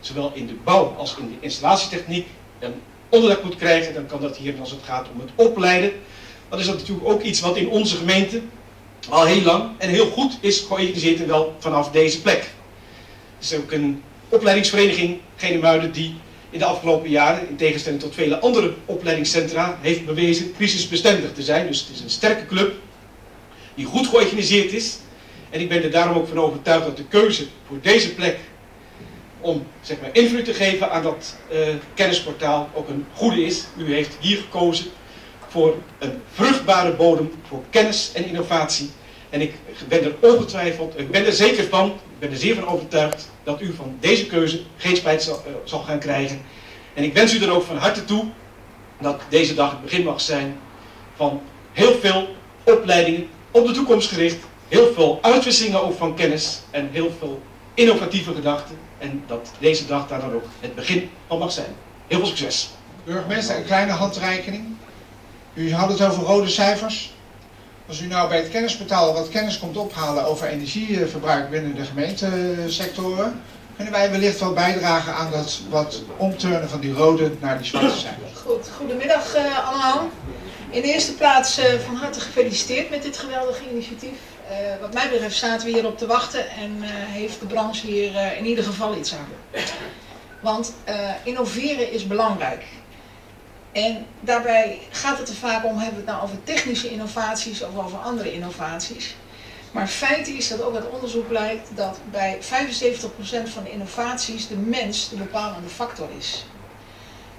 zowel in de bouw als in de installatietechniek, een onderdak moet krijgen, dan kan dat hier als het gaat om het opleiden. Dan is dat natuurlijk ook iets wat in onze gemeente al heel lang en heel goed is georganiseerd en wel vanaf deze plek. Er is ook een opleidingsvereniging Genemuiden die in de afgelopen jaren, in tegenstelling tot vele andere opleidingscentra, heeft bewezen crisisbestendig te zijn. Dus het is een sterke club die goed georganiseerd is. En ik ben er daarom ook van overtuigd dat de keuze voor deze plek om zeg maar, invloed te geven aan dat uh, kennisportaal ook een goede is. U heeft hier gekozen voor een vruchtbare bodem voor kennis en innovatie. En ik ben er ongetwijfeld, ik ben er zeker van, ik ben er zeer van overtuigd dat u van deze keuze geen spijt zal, uh, zal gaan krijgen. En ik wens u er ook van harte toe dat deze dag het begin mag zijn van heel veel opleidingen op de toekomst gericht, heel veel uitwisselingen ook van kennis en heel veel innovatieve gedachten. En dat deze dag daar dan ook het begin van mag zijn. Heel veel succes. Burgemeester, een kleine handreiking. U had het over rode cijfers. Als u nou bij het kennisportaal wat kennis komt ophalen over energieverbruik binnen de gemeentesectoren, kunnen wij wellicht wel bijdragen aan dat wat omturnen van die rode naar die zwarte cijfers. Goed, goedemiddag uh, allemaal. In de eerste plaats uh, van harte gefeliciteerd met dit geweldige initiatief. Uh, wat mij betreft zaten we hierop te wachten en uh, heeft de branche hier in ieder geval iets aan. Want innoveren is belangrijk. En daarbij gaat het er vaak om, hebben we het nou over technische innovaties of over andere innovaties. Maar feit is dat ook uit onderzoek blijkt dat bij 75% van de innovaties de mens de bepalende factor is.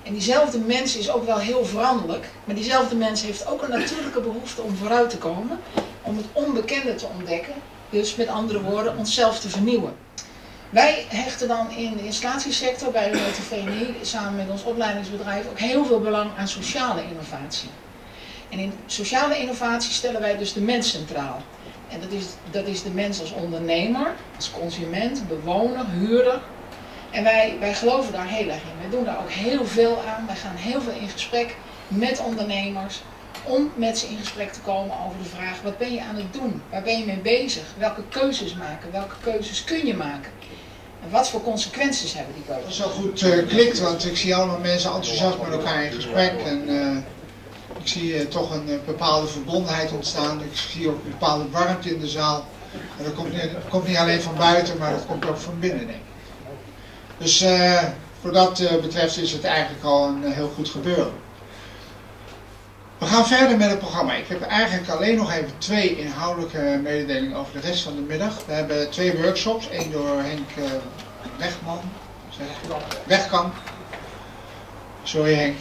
En diezelfde mens is ook wel heel veranderlijk, maar diezelfde mens heeft ook een natuurlijke behoefte om vooruit te komen, om het onbekende te ontdekken, dus met andere woorden onszelf te vernieuwen. Wij hechten dan in de installatiesector bij de VNI samen met ons opleidingsbedrijf ook heel veel belang aan sociale innovatie. En in sociale innovatie stellen wij dus de mens centraal. En dat is, dat is de mens als ondernemer, als consument, bewoner, huurder, en wij, wij geloven daar heel erg in. Wij doen daar ook heel veel aan. Wij gaan heel veel in gesprek met ondernemers. Om met ze in gesprek te komen over de vraag: wat ben je aan het doen? Waar ben je mee bezig? Welke keuzes maken? Welke keuzes kun je maken? En wat voor consequenties hebben die keuzes? Zo goed uh, klikt, want ik zie allemaal mensen enthousiast met elkaar in gesprek. En uh, ik zie uh, toch een bepaalde verbondenheid ontstaan. Ik zie ook een bepaalde warmte in de zaal. En dat komt, niet, komt niet alleen van buiten, maar dat komt ook van binnen, denk ik. Dus voor dat betreft is het eigenlijk al een heel goed gebeuren. Gaan verder met het programma. Ik heb eigenlijk alleen nog even twee inhoudelijke mededelingen over de rest van de middag. We hebben twee workshops. Eén door Henk Wegman. Zeg Wegkamp. Sorry Henk.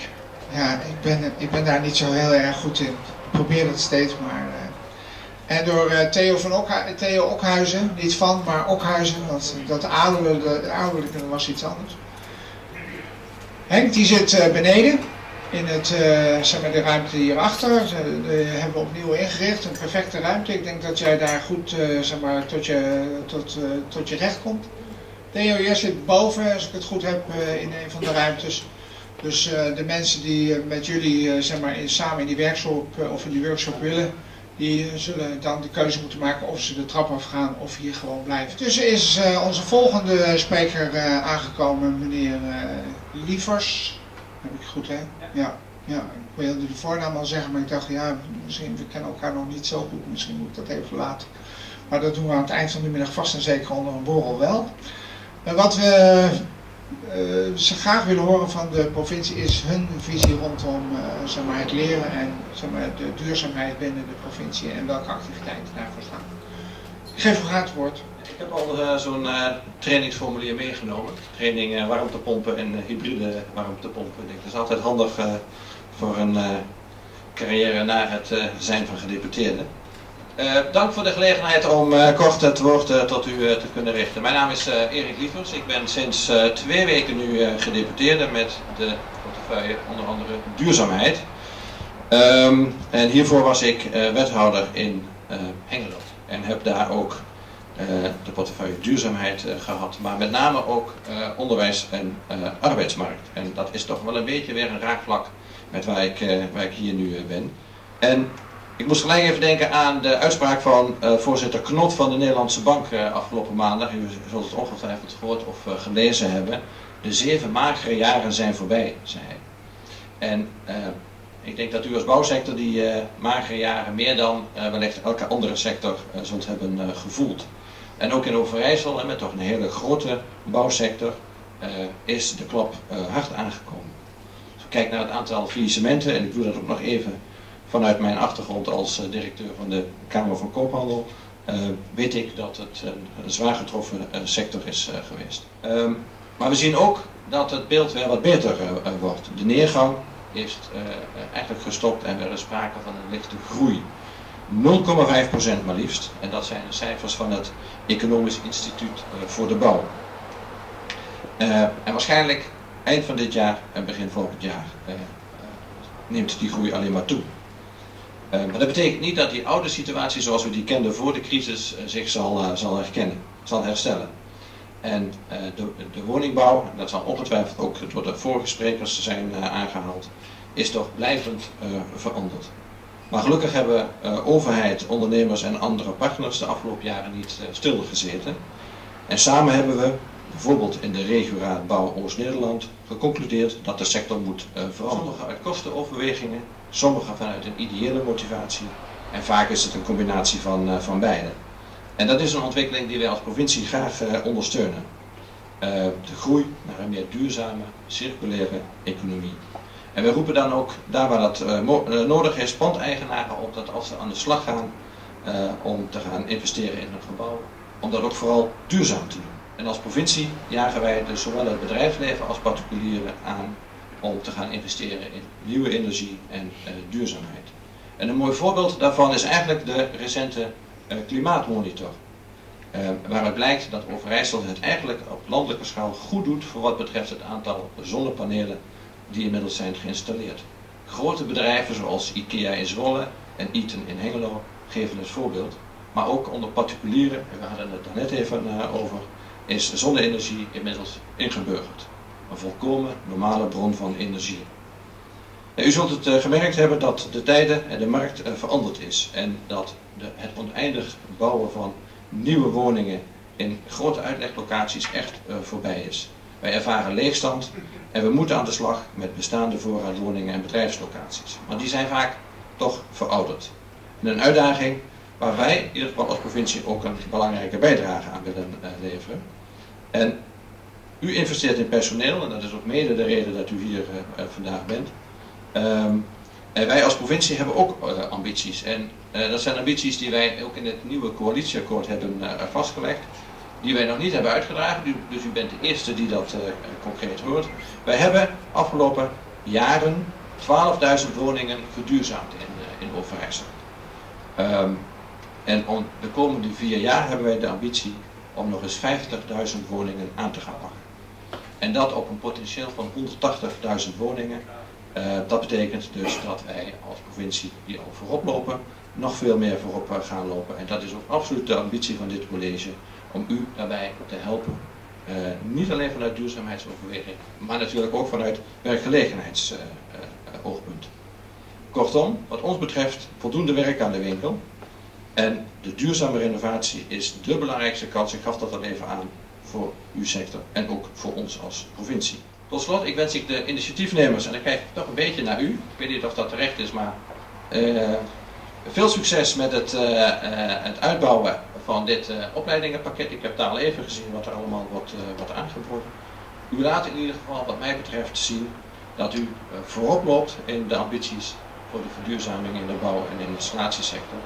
Ja, ik ben, ik ben daar niet zo heel erg goed in. Ik probeer het steeds, maar... En door uh, Theo, van Okhu Theo Okhuizen, niet van, maar Okhuizen, want dat ouderlijke, ouderlijke was iets anders. Henk die zit beneden in het, uh, zeg maar de ruimte hierachter. Die hebben we opnieuw ingericht, een perfecte ruimte. Ik denk dat jij daar goed zeg maar, tot, je, tot, tot je recht komt. Theo, jij zit boven, als ik het goed heb, in een van de ruimtes. Dus de mensen die met jullie zeg maar, in, samen in die workshop of in die workshop willen, die zullen dan de keuze moeten maken of ze de trap afgaan of hier gewoon blijven. Dus is onze volgende spreker aangekomen, meneer Lievers. Heb ik goed, hè? Ja. ja. Ik wilde de voornaam al zeggen, maar ik dacht, ja, misschien, we kennen elkaar nog niet zo goed. Misschien moet ik dat even laten. Maar dat doen we aan het eind van de middag vast en zeker onder een borrel wel. wat we uh, ze graag willen horen van de provincie is hun visie rondom uh, zeg maar het leren en zeg maar, de duurzaamheid binnen de provincie en welke activiteiten daarvoor staan. Geef u graag het woord. Ik heb al uh, zo'n trainingsformulier meegenomen. Training warmtepompen en hybride warmtepompen. Dat is altijd handig voor een carrière na het zijn van gedeputeerde. Dank voor de gelegenheid om kort het woord tot u te kunnen richten. Mijn naam is Erik Lievers. Ik ben sinds twee weken nu gedeputeerde met de portefeuille onder andere duurzaamheid. Um, en hiervoor was ik wethouder in Hengelo. En heb daar ook de portefeuille duurzaamheid gehad. Maar met name ook onderwijs en arbeidsmarkt. En dat is toch wel een beetje weer een raakvlak met waar ik, waar ik hier nu ben. En Ik moest gelijk even denken aan de uitspraak van voorzitter Knot van de Nederlandse Bank afgelopen maandag. U zult het ongetwijfeld gehoord of gelezen hebben. De zeven magere jaren zijn voorbij, zei hij. En ik denk dat u als bouwsector die magere jaren meer dan wellicht elke andere sector zult hebben gevoeld. En ook in Overijssel, met toch een hele grote bouwsector, is de klap hard aangekomen. Als we kijken naar het aantal faillissementen, en ik doe dat ook nog even vanuit mijn achtergrond als eh, directeur van de Kamer van Koophandel weet ik dat het een, zwaar getroffen sector is geweest. Um, maar we zien ook dat het beeld weer wat beter wordt. De neergang is eigenlijk gestopt en er is sprake van een lichte groei. 0,5% maar liefst. En dat zijn de cijfers van het Economisch Instituut voor de Bouw. en waarschijnlijk eind van dit jaar en begin volgend jaar neemt die groei alleen maar toe. Maar dat betekent niet dat die oude situatie zoals we die kenden voor de crisis zich zal, zal herkennen, zal herstellen. En de, de, woningbouw, dat zal ongetwijfeld ook door de vorige sprekers zijn aangehaald, is toch blijvend veranderd. Maar gelukkig hebben overheid, ondernemers en andere partners de afgelopen jaren niet stilgezeten. En samen hebben we, bijvoorbeeld in de regioraad Bouw Oost-Nederland, geconcludeerd dat de sector moet veranderen. Sommige uit kostenoverwegingen Sommigen vanuit een ideële motivatie en vaak is het een combinatie van, uh, van beide. En dat is een ontwikkeling die wij als provincie graag uh, ondersteunen. Uh, de groei naar een meer duurzame, circulaire economie. En wij roepen dan ook, daar waar dat nodig is, pandeigenaren op dat als ze aan de slag gaan om te gaan investeren in een gebouw, om dat ook vooral duurzaam te doen. En als provincie jagen wij dus zowel het bedrijfsleven als particulieren aan om te gaan investeren in nieuwe energie en duurzaamheid. En een mooi voorbeeld daarvan is eigenlijk de recente klimaatmonitor. Waaruit blijkt dat Overijssel het eigenlijk op landelijke schaal goed doet voor wat betreft het aantal zonnepanelen die inmiddels zijn geïnstalleerd. Grote bedrijven zoals IKEA in Zwolle en Eaton in Hengelo geven het voorbeeld. Maar ook onder particulieren, en we hadden het daar net even over, is zonne-energie inmiddels ingeburgerd een volkomen normale bron van energie. U zult het eh, gemerkt hebben dat de tijden en de markt eh, veranderd is en dat het oneindig bouwen van nieuwe woningen in grote uitleglocaties echt voorbij is. Wij ervaren leegstand en we moeten aan de slag met bestaande voorraadwoningen en bedrijfslocaties. Maar die zijn vaak toch verouderd. En een uitdaging waar wij in ieder geval als provincie ook een belangrijke bijdrage aan willen uh, leveren. En u investeert in personeel en dat is ook mede de reden dat u hier uh, vandaag bent. Um, en wij als provincie hebben ook ambities. En dat zijn ambities die wij ook in het nieuwe coalitieakkoord hebben vastgelegd. Die wij nog niet hebben uitgedragen, dus u bent de eerste die dat concreet hoort. Wij hebben afgelopen jaren 12.000 woningen verduurzaamd in, in Overijssel. Um, en de komende vier jaar hebben wij de ambitie om nog eens 50.000 woningen aan te gaan pakken. En dat op een potentieel van 180.000 woningen. Uh, dat betekent dus dat wij als provincie die al voorop lopen, nog veel meer voorop eh, gaan lopen. En dat is ook absoluut de ambitie van dit college, om u daarbij te helpen. Uh, niet alleen vanuit duurzaamheidsoverweging, maar natuurlijk ook vanuit werkgelegenheidsoogpunt. Kortom, wat ons betreft, voldoende werk aan de winkel. En de duurzame renovatie is de belangrijkste kans, ik gaf dat al even aan, voor uw sector en ook voor ons als provincie. Tot slot, ik wens ik de initiatiefnemers, en dan kijk ik toch een beetje naar u, ik weet niet of dat terecht is, maar uh, veel succes met het, uh, het uitbouwen van dit opleidingenpakket. Ik heb daar al even gezien wat er allemaal wordt, wordt aangeboden. U laat in ieder geval wat mij betreft zien dat u voorop loopt in de ambities voor de verduurzaming in de bouw- en in de installatiesector.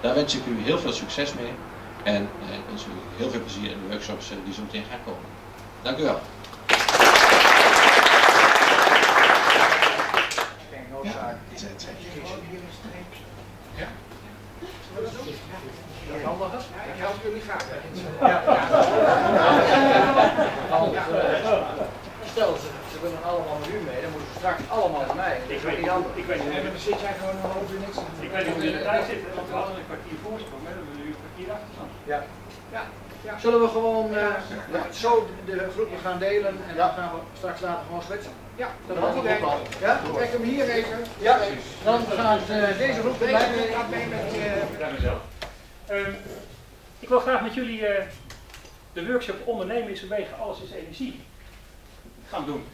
Daar wens ik u heel veel succes mee. En eh, ik wens u heel veel plezier in de workshops eh, die zo meteen gaan komen. Dank u wel. Ja. Ja? Ik help jullie graag. Ja, ja. Want, stel, ze, ze willen allemaal met u mee, dan moeten ze straks allemaal van mij. Ik weet niet, ik weet niet, En dan zit jij gewoon een half uur niks. ik weet niet hoe je erbij zit, want we hadden een kwartier voorsprong, hè, dan willen jullie een kwartier achterstand. Ja. ja. Zullen we gewoon uh, zo de groepen gaan delen en dan gaan we straks later gewoon switchen? Ja, dat is idee. Ja, trek hem hier even. Ja, dan gaat uh, deze groep blijven. mee met... Uh, Bij mezelf. Um, ik wil graag met jullie uh, de workshop ondernemen is wegen alles is energie gaan doen.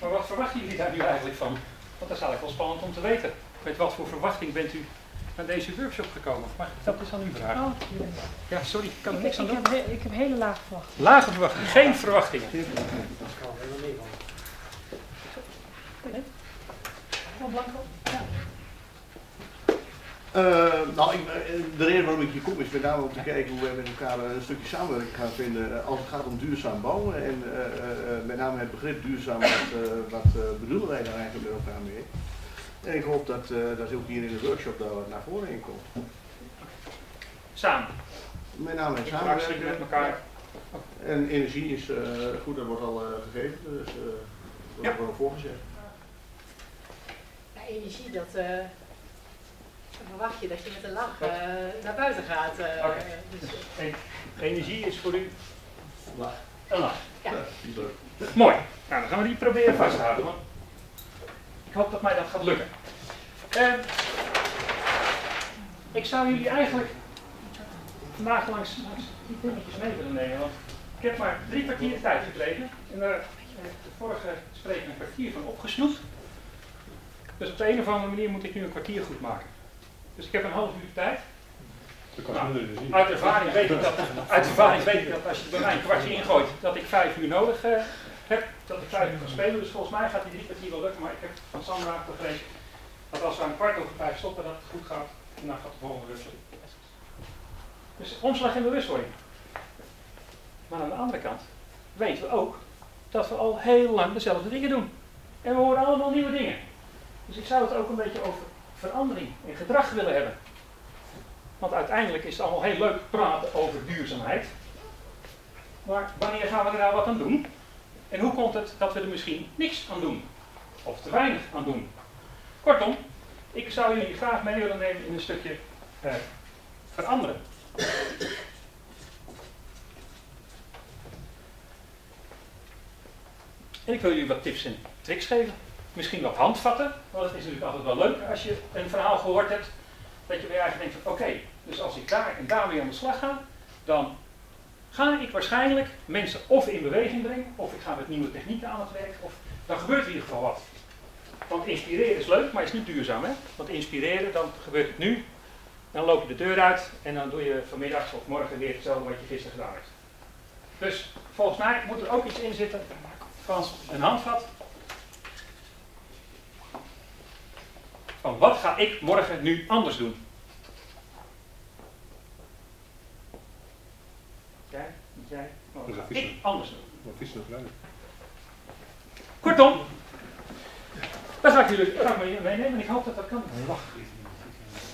Maar wat verwachten jullie daar nu eigenlijk van? Want dat is eigenlijk wel spannend om te weten. Met wat voor verwachting bent u naar deze workshop gekomen? Maar dat is aan u vragen. Oh, ja, sorry, ik kan er niks aan doen. Heb, ik heb hele lage verwachtingen. Lage verwachtingen, geen verwachtingen. Dat kan helemaal niet. Uh, nou, ik, de reden waarom ik hier kom is met name om te kijken hoe we met elkaar een stukje samenwerking gaan vinden als het gaat om duurzaam bouwen. En uh, uh, met name het begrip duurzaam, wat, wat bedoelen wij daar eigenlijk met elkaar mee? En ik hoop dat dat ook hier in de workshop daar naar voren in komt. Samen? Met name het samenwerken. met elkaar. En energie is goed, dat wordt al gegeven, dus dat wordt wel voorgezet. Ja, energie, dat verwacht je dat je met een lach uh, naar buiten gaat. Uh, okay. dus, Energie is voor u lach. een lach. Ja. ja Mooi. Nou, dan gaan we die proberen vast te houden. Want ik hoop dat mij dat gaat lukken. Uh, ik zou jullie eigenlijk vandaag langs, langs die dingetjes mee willen nemen. Want ik heb maar drie kwartier tijd gekregen. En daar heeft de vorige spreker een kwartier van opgesnoept. Dus op de een of andere manier moet ik nu een kwartier goed maken. Dus ik heb een half uur tijd. Nou, uit, ervaring weet ik dat, uit ervaring weet ik dat als je bij mij een kwartje ingooit, dat ik vijf uur nodig uh, heb. Dat ik vijf uur kan spelen. Dus volgens mij gaat die drie kwartier wel lukken. Maar ik heb van Sandra begrepen dat als we een kwart over vijf stoppen, dat het goed gaat. En dan gaat de volgende rust. Dus omslag in bewustwording. Maar aan de andere kant weten we ook dat we al heel lang dezelfde dingen doen. En we horen allemaal nieuwe dingen. Dus ik zou het ook een beetje over verandering in gedrag willen hebben. Want uiteindelijk is het allemaal heel leuk praten over duurzaamheid. Maar wanneer gaan we er nou wat aan doen? En hoe komt het dat we er misschien niks aan doen? Of te weinig aan doen? Kortom, ik zou jullie graag mee willen nemen in een stukje eh, veranderen. En ik wil jullie wat tips en tricks geven misschien wat handvatten. Want het is natuurlijk altijd wel leuk als je een verhaal gehoord hebt. Dat je weer eigenlijk denkt van oké, dus als ik daar en daar weer aan de slag ga, dan ga ik waarschijnlijk mensen of in beweging brengen, of ik ga met nieuwe technieken aan het werk, of dan gebeurt in ieder geval wat. Want inspireren is leuk, maar is niet duurzaam. Hè? Want inspireren, dan gebeurt het nu, dan loop je de deur uit en dan doe je vanmiddag of morgen weer hetzelfde wat je gisteren gedaan hebt. Dus volgens mij moet er ook iets in zitten van een handvat van wat ga ik morgen nu anders doen? Jij, jij, wat ga ik anders doen? Wat Kortom, daar ga ik jullie ga ik meenemen en ik hoop dat dat kan.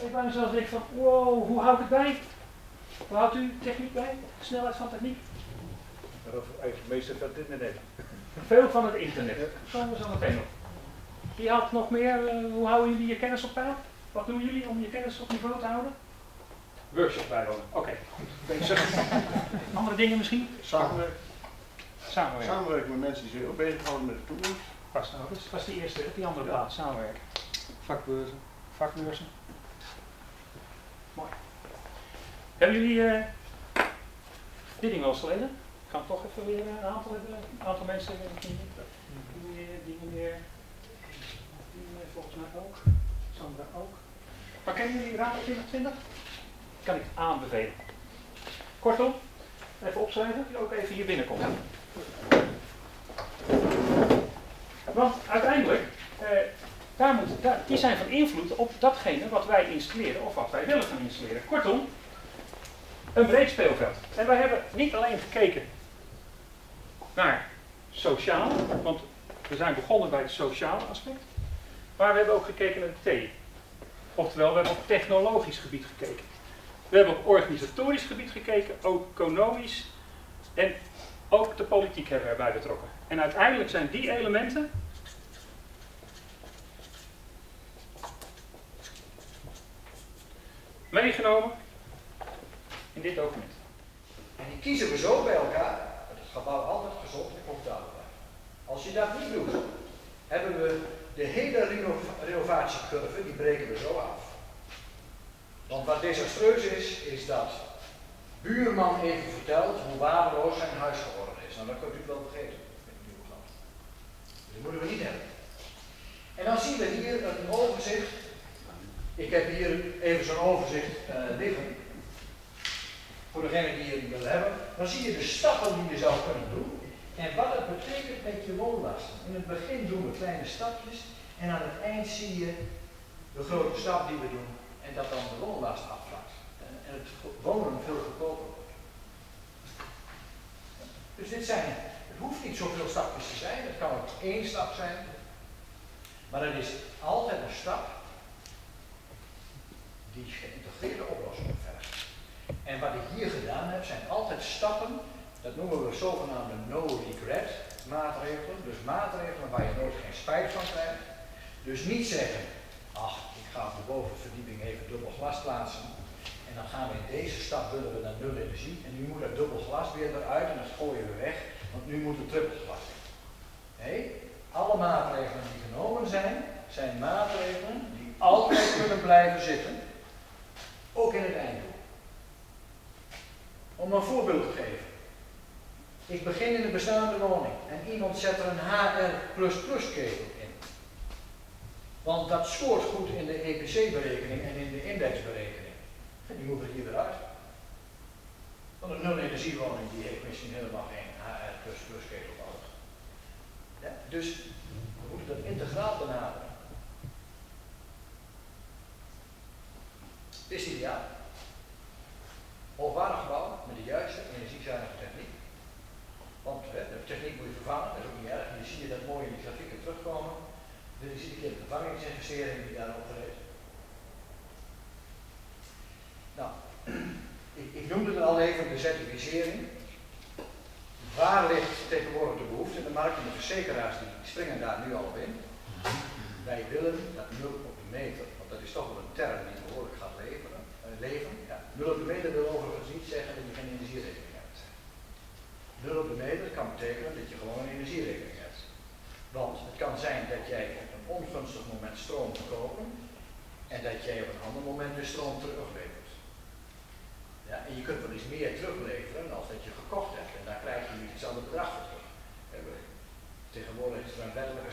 Ik ben mezelf denk van, wow, hoe hou ik het bij? Hoe houdt u techniek bij? Snelheid van techniek? Eigenlijk meestal van het internet. Veel van het internet. Dat gaan we zo meteen nog. Wie had nog meer, uh, hoe houden jullie je kennis op peil? Wat doen jullie om je kennis op niveau te houden? Workshop bijwonen. Oké, okay. Andere dingen misschien? Samenwerken. Samenwerken. Samenwerken met mensen die zich ook bezighouden met de toekomst. Pas nou, dat was die eerste, die andere plaats, samenwerken. Vakbeurzen. Vakbeurzen. Mooi. Hebben jullie uh, dit ding wel eens gelezen? Ik kan toch even weer een aantal, een aantal mensen die, die, die meer volgens mij ook. Sandra ook. Maar kennen jullie Raad 2020? Kan ik aanbevelen. Kortom, even opschrijven, je ook even hier binnenkomt. Want uiteindelijk, daar, die zijn van invloed op datgene wat wij installeren of wat wij willen gaan installeren. Kortom, een breed speelveld. En wij hebben niet alleen gekeken naar sociaal, want we zijn begonnen bij het sociale aspect. Maar we hebben ook gekeken naar de T. Oftewel, we hebben op technologisch gebied gekeken. We hebben op organisatorisch gebied gekeken, ook economisch. En ook de politiek hebben we erbij betrokken. En uiteindelijk zijn die elementen meegenomen in dit document. En die kiezen we zo bij elkaar dat het gebouw altijd gezond en comfortabel blijft. Als je dat niet doet, hebben we de hele renovatiecurve, die breken we zo af. Want wat desastreus is, is dat buurman even vertelt hoe waardeloos zijn huis geworden is. Nou, dat kunt u wel vergeten met een nieuwe klant. Dus dat moeten we niet hebben. En dan zien we hier een overzicht. Ik heb hier even zo'n overzicht uh, liggen. Voor degene die jullie wil hebben. Dan zie je de stappen die je zou kunnen doen. En wat het betekent met je woonlasten. In het begin doen we kleine stapjes. En aan het eind zie je de grote stap die we doen. En dat dan de woonlast afvlakt. En het wonen veel goedkoper wordt. Dus dit zijn, het hoeft niet zoveel stapjes te zijn. Het kan ook één stap zijn. Maar het is altijd een stap die geïntegreerde oplossingen vergt. En wat ik hier gedaan heb, zijn altijd stappen, dat noemen we zogenaamde no-regret maatregelen. Dus maatregelen waar je nooit geen spijt van krijgt. Dus niet zeggen, ach, ik ga op de bovenverdieping even dubbel glas plaatsen. En dan gaan we in deze stap willen we naar nul energie. En nu moet dat dubbel glas weer eruit en dat gooien we weg, want nu moet het triple glas in. Nee, alle maatregelen die genomen zijn, zijn maatregelen die altijd kunnen blijven zitten. Ook in het einddoel. Om een voorbeeld te geven. Ik begin in een bestaande woning en iemand zet er een HR ketel in. Want dat scoort goed in de EPC-berekening en in de indexberekening. En die moet er hier weer uit. Want een nul-energiewoning die heeft misschien helemaal geen HR ketel nodig. Ja, dus we moeten dat integraal benaderen. Dit is ideaal. Hoogwaardig gebouw met de juiste energiezuinige techniek. Want hè, de techniek moet je vervangen, dat is ook niet erg. Je ziet dat mooi in die grafieken terugkomen. Dus je ziet een keer de vervangingsinvestering die daarop gereed. Nou, ik, ik noemde het al even de certificering. Waar ligt tegenwoordig de behoefte in de markt? En de verzekeraars die springen daar nu al op in. Wij willen dat 0 op de meter, want dat is toch wel een term die behoorlijk 0 op de meter wil overigens niet zeggen dat je geen energierekening hebt. 0 op de meter kan betekenen dat je gewoon een energierekening hebt. Want het kan zijn dat jij op een ongunstig moment stroom verkopen en dat jij op een ander moment de stroom teruglevert. Ja, en je kunt wel eens meer terugleveren dan dat je gekocht hebt. En daar krijg je niet hetzelfde bedrag voor terug. Tegenwoordig is er een wettelijke.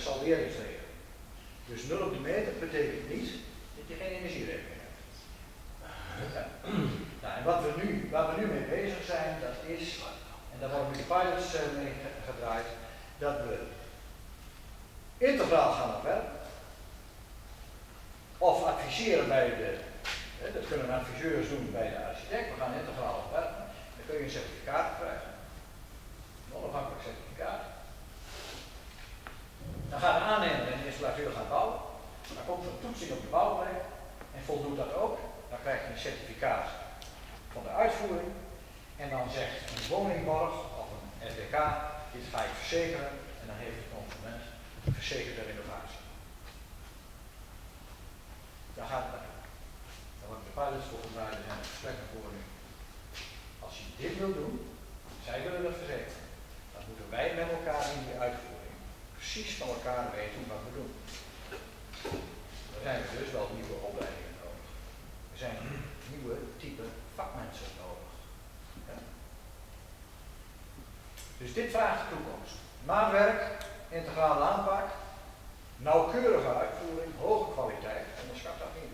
Dus 0 op de meter betekent niet dat je geen energierekening hebt. Nou, en wat we nu, waar we nu mee bezig zijn, dat is, en daar worden de pilots eh, mee gedraaid, dat we integraal gaan opwerpen. Of adviseren bij de dat kunnen adviseurs doen bij de architect. We gaan integraal ontwerpen. Dan kun je een certificaat krijgen. Een onafhankelijk certificaat. Dan gaat de aannemer en de installateur gaan bouwen. Dan komt er toetsing op de bouwplek. En voldoet dat ook. Dan krijg je certificaat van de uitvoering. En dan zegt een woningborg of een RDK, dit ga ik verzekeren. En dan heeft de consument verzekerde renovatie. Dan gaat het wordt de pilots mij er zijn gesprekken voor. Als je dit wil doen, zij willen dat verzekeren, dan moeten wij met elkaar in die uitvoering precies van elkaar weten wat we doen. Er zijn dus wel nieuwe opleidingen nodig. Er zijn vakmensen nodig. Dus dit vraagt de toekomst. Maatwerk, integrale aanpak, nauwkeurige uitvoering, hoge kwaliteit, onderschat dat niet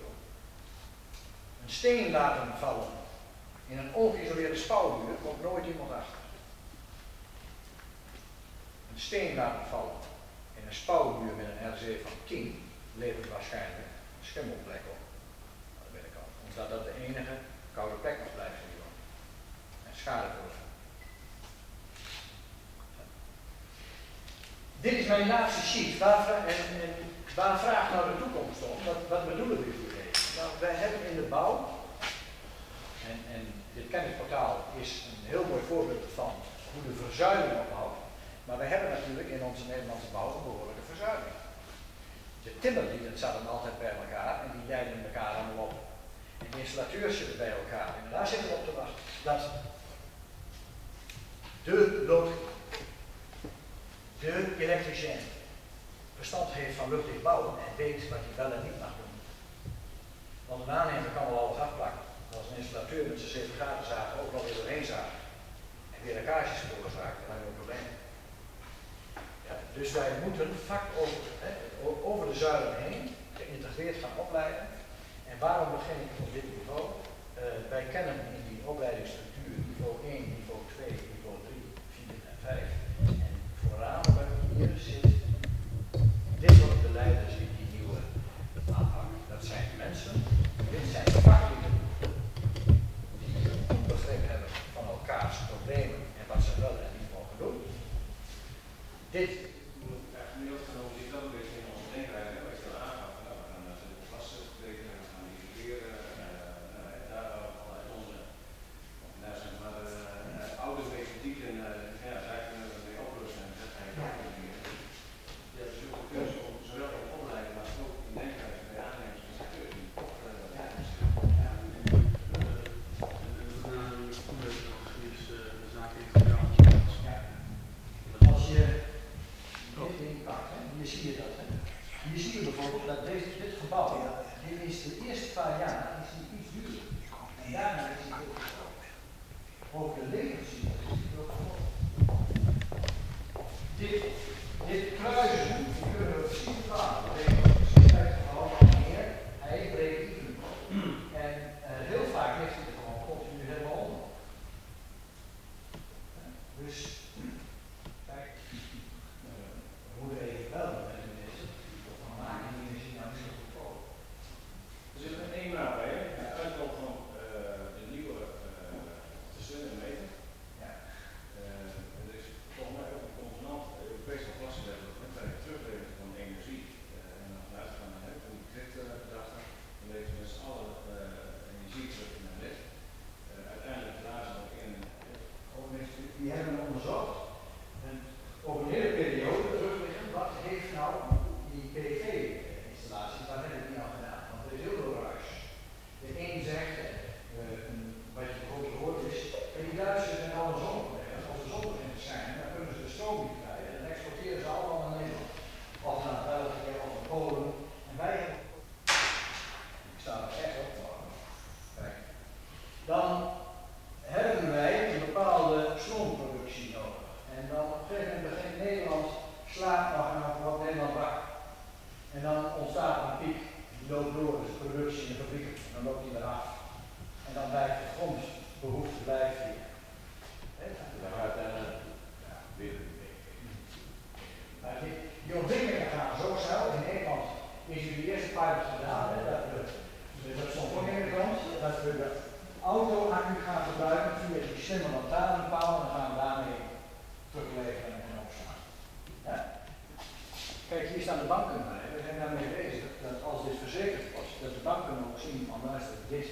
een steen laten vallen in een ongeïsoleerde spouwmuur, komt nooit iemand achter. Een steen laten vallen in een spouwmuur met een RC van 10 levert waarschijnlijk een schimmelplek op aan de binnenkant. Omdat dat de enige koude plek nog blijft die En schade veroorzaakt. Dit is mijn laatste sheet. Waar, en, en waar nou de toekomst om? Wat, wat bedoelen we hiermee? Nou, wij hebben in de bouw, en, en dit kennisportaal is een heel mooi voorbeeld van hoe de verzuiling ophoudt. Maar we hebben natuurlijk in onze Nederlandse bouw een behoorlijke verzuiling. De timmerlieden zaten altijd bij elkaar en die leiden elkaar allemaal op. En de installateurs zitten bij elkaar en daar zitten we op te wachten. Dat de loting, de elektricien, verstand heeft van luchtdicht bouwen en weet wat hij wel en niet mag doen. Want een aannemer kan wel alles afplakken. Als een installateur met zijn zeven gatenzagen ook wel weer doorheen zagen en weer lekkages veroorzaakt, dan hebben we een probleem. Ja, dus wij moeten vak over de zuilen heen geïntegreerd gaan opleiden. En waarom begin ik op dit niveau? Uh, wij kennen in die opleidingsstructuur zie je dat. Hè? Hier zie je bijvoorbeeld dat dit gebouw, dit is de eerste paar jaar, is die iets duurder En daarna is het heel groot. Ook de levens is heel groot. Dit, dit kruisen slaat nog en dan Nederland brak. En dan ontstaat een piek. Die loopt door, dus productie in de fabriek. En dan loopt die weer af. En dan blijft de grondbehoefte blijft hier. Dan gaat eh, weer maar die, ontwikkelingen gaan zo snel. In Nederland is nu de eerste pilot gedaan. Hè, dat, we, dus dat stond ook in de krant. Dat we de auto-accu gaan gebruiken via die slimme lantaarnpaal. En dan gaan we daarmee terugleveren banken, we zijn daarmee bezig, dat als dit verzekerd was, dat de banken ook zien van luister, dit